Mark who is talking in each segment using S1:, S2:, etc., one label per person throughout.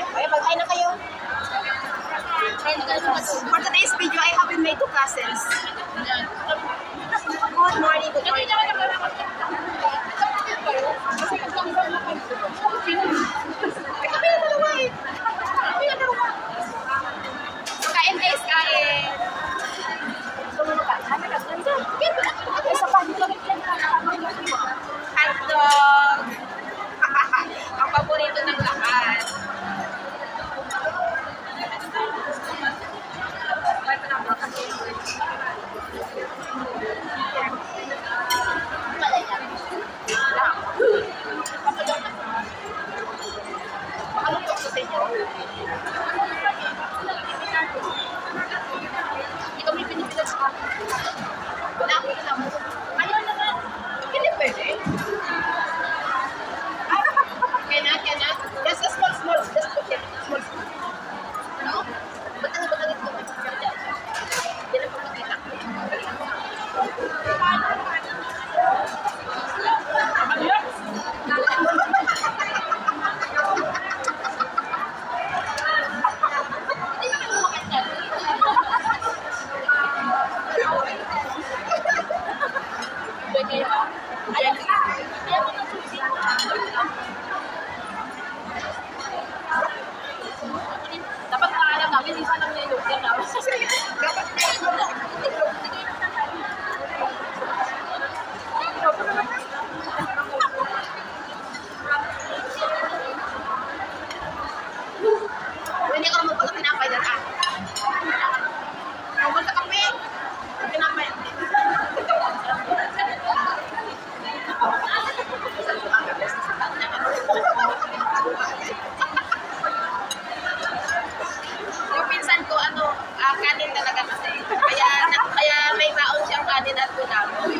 S1: Ay, mag-ay na kayo. For today's video, I have been made to cousins. Good morning, good morning. Hindi na.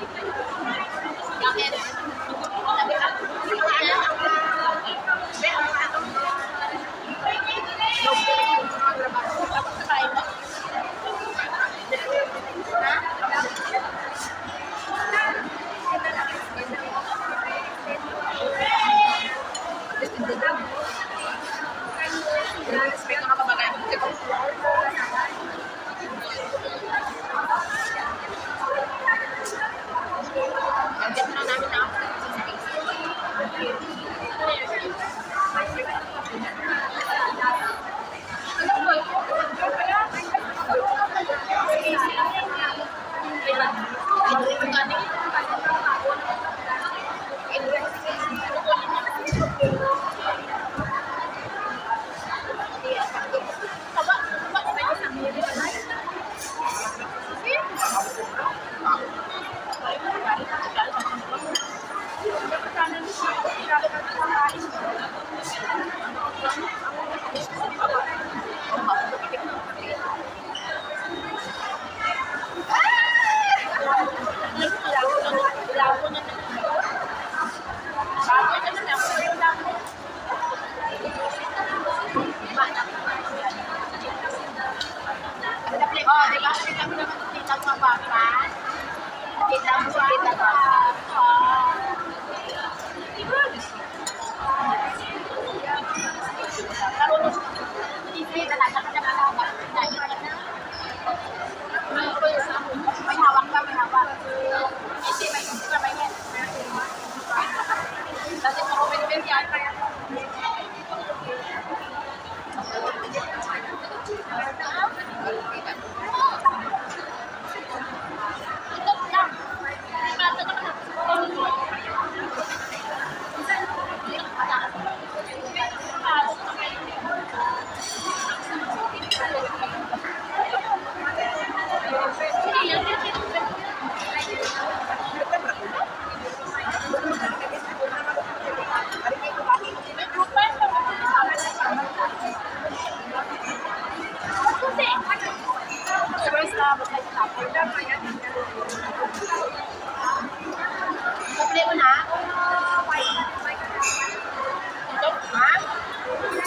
S2: Thank you.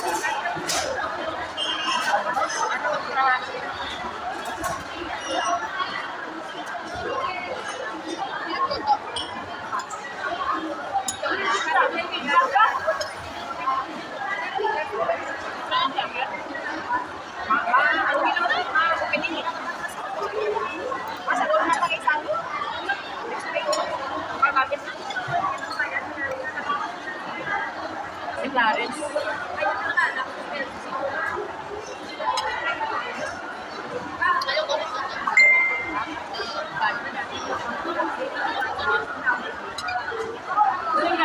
S1: Thank you. Obrigada.